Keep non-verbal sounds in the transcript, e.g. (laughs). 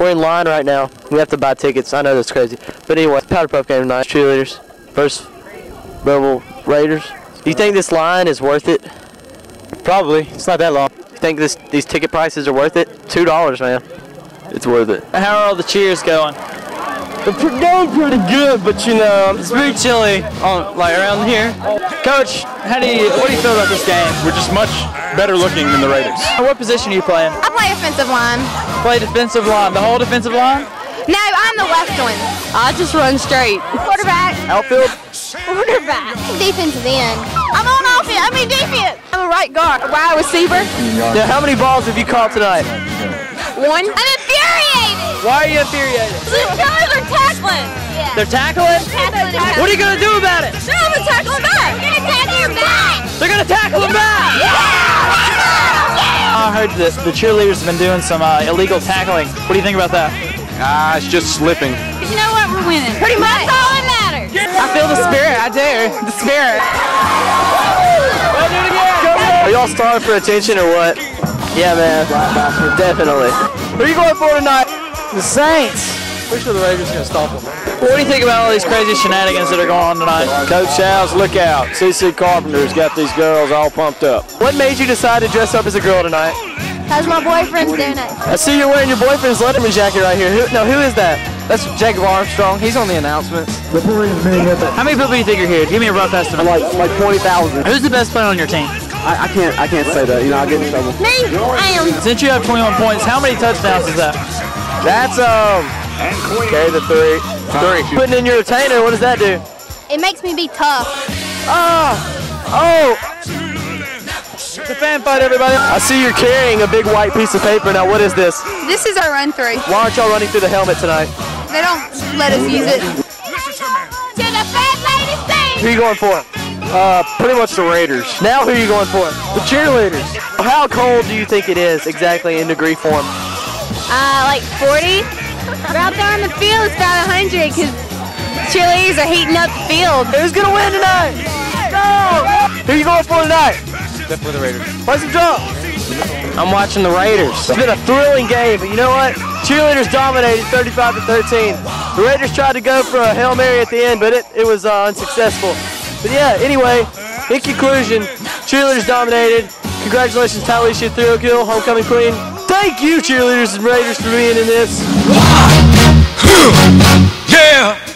We're in line right now. We have to buy tickets. I know that's crazy. But anyway, Powder Puff game tonight. Cheerleaders versus Rebel Raiders. Do you think this line is worth it? Probably. It's not that long. You think this these ticket prices are worth it? Two dollars, man. It's worth it. How are all the cheers going? They're going pretty good, but you know, It's very chilly on like around here. Coach, how do you what do you feel about this game? We're just much better looking than the Raiders. What position are you playing? I play offensive line. Play defensive line, the whole defensive line? No, I'm the left one. I just run straight. Quarterback. outfield. Quarterback. Defensive end. I'm on offense. I mean defense. I'm a right guard. A wide receiver. Now, how many balls have you caught tonight? One. I'm infuriated. Why are you infuriated? The killers are tackling. Yeah. They're tackling? What are you gonna do about it? No, I'm gonna tackle him back. We're gonna tackle him back. Heard that the cheerleaders have been doing some uh, illegal tackling. What do you think about that? Ah, it's just slipping. You know what? We're winning. Pretty much. That's all that matters. I feel the spirit. I do. The spirit. Let's do it again. Are y'all starving for attention or what? Yeah, man. Definitely. Who are you going for tonight? The Saints. Pretty sure the Raiders are gonna stop them. What do you think about all these crazy shenanigans that are going on tonight? Coach House, look out. CC Carpenter's got these girls all pumped up. What made you decide to dress up as a girl tonight? Cause my boyfriend's doing it. I see you're wearing your boyfriend's Letterman jacket right here. Who, no, who is that? That's Jacob Armstrong. He's on the announcements. How many people do you think are here? Give me a rough estimate. Like like twenty thousand. Who's the best player on your team? I, I can't I can't say that. You know I'll get in trouble. Me? I am. Since you have 21 points, how many touchdowns is that? That's um. Okay, the three. Three. Putting in your retainer. What does that do? It makes me be tough. Ah. Oh. It's a fan fight, everybody. I see you're carrying a big white piece of paper. Now what is this? This is our run through. Why aren't y'all running through the helmet tonight? They don't let us use it. To the fat lady Who are you going for? Uh, pretty much the Raiders. Now who are you going for? The cheerleaders. How cold do you think it is exactly in degree form? Uh, like 40. We're out there on the field, it's about 100 because cheerleaders are heating up the field. Who's gonna win tonight? No! Who are you going for tonight? Definitely the Raiders. Play some drum. I'm watching the Raiders. It's been a thrilling game, but you know what? Cheerleaders dominated 35 to 13. The Raiders tried to go for a Hail Mary at the end, but it, it was uh, unsuccessful. But yeah, anyway, in conclusion, cheerleaders dominated. Congratulations, Talisha Thrill homecoming queen. Thank you, cheerleaders and Raiders, for being in this. (laughs) Yeah!